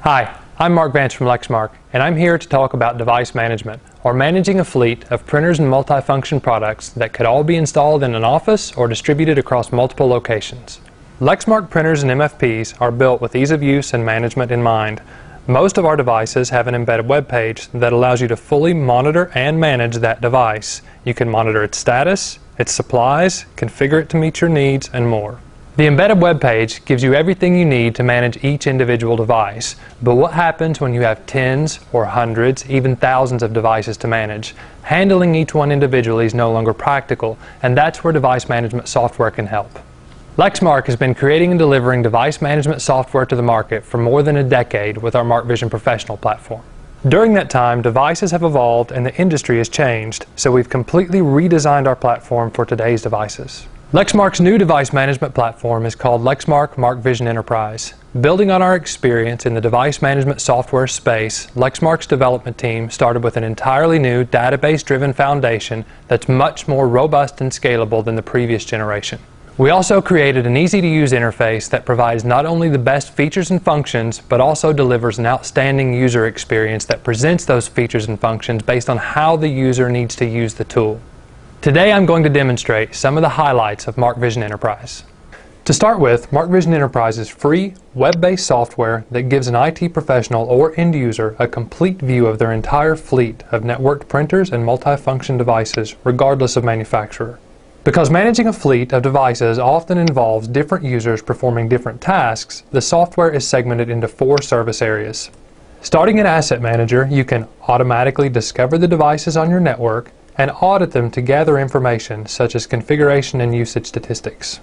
Hi, I'm Mark Vance from Lexmark, and I'm here to talk about device management, or managing a fleet of printers and multifunction products that could all be installed in an office or distributed across multiple locations. Lexmark printers and MFPs are built with ease of use and management in mind. Most of our devices have an embedded web page that allows you to fully monitor and manage that device. You can monitor its status, its supplies, configure it to meet your needs, and more. The embedded web page gives you everything you need to manage each individual device. But what happens when you have tens or hundreds, even thousands of devices to manage? Handling each one individually is no longer practical, and that's where device management software can help. Lexmark has been creating and delivering device management software to the market for more than a decade with our MarkVision Professional platform. During that time, devices have evolved and the industry has changed, so we've completely redesigned our platform for today's devices. Lexmark's new device management platform is called Lexmark MarkVision Enterprise. Building on our experience in the device management software space, Lexmark's development team started with an entirely new database-driven foundation that's much more robust and scalable than the previous generation. We also created an easy-to-use interface that provides not only the best features and functions, but also delivers an outstanding user experience that presents those features and functions based on how the user needs to use the tool. Today I'm going to demonstrate some of the highlights of MarkVision Enterprise. To start with, MarkVision Enterprise is free, web-based software that gives an IT professional or end user a complete view of their entire fleet of networked printers and multifunction devices, regardless of manufacturer. Because managing a fleet of devices often involves different users performing different tasks, the software is segmented into four service areas. Starting in Asset Manager, you can automatically discover the devices on your network and audit them to gather information such as configuration and usage statistics.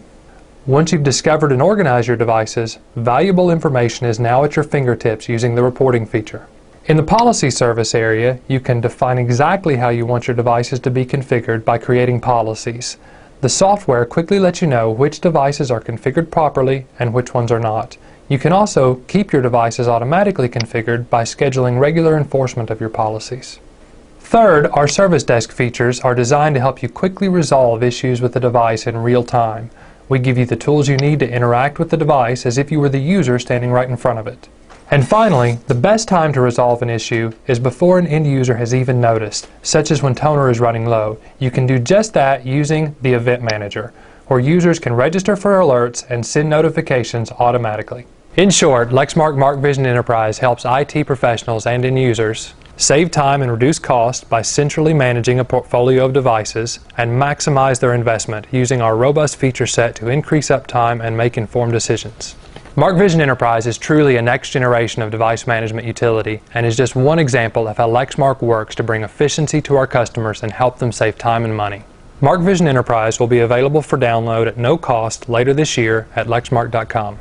Once you've discovered and organized your devices, valuable information is now at your fingertips using the reporting feature. In the policy service area, you can define exactly how you want your devices to be configured by creating policies. The software quickly lets you know which devices are configured properly and which ones are not. You can also keep your devices automatically configured by scheduling regular enforcement of your policies. Third, our service desk features are designed to help you quickly resolve issues with the device in real time. We give you the tools you need to interact with the device as if you were the user standing right in front of it. And finally, the best time to resolve an issue is before an end user has even noticed, such as when toner is running low. You can do just that using the Event Manager, where users can register for alerts and send notifications automatically. In short, Lexmark MarkVision Enterprise helps IT professionals and end users save time and reduce cost by centrally managing a portfolio of devices, and maximize their investment using our robust feature set to increase uptime and make informed decisions. MarkVision Enterprise is truly a next generation of device management utility and is just one example of how Lexmark works to bring efficiency to our customers and help them save time and money. MarkVision Enterprise will be available for download at no cost later this year at lexmark.com.